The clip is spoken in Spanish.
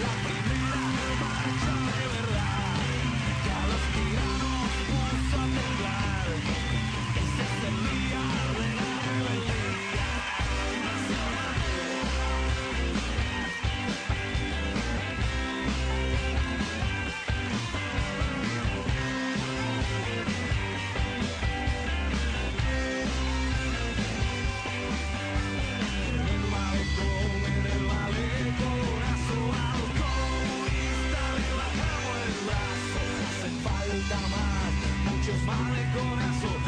la primera. Vale corazón.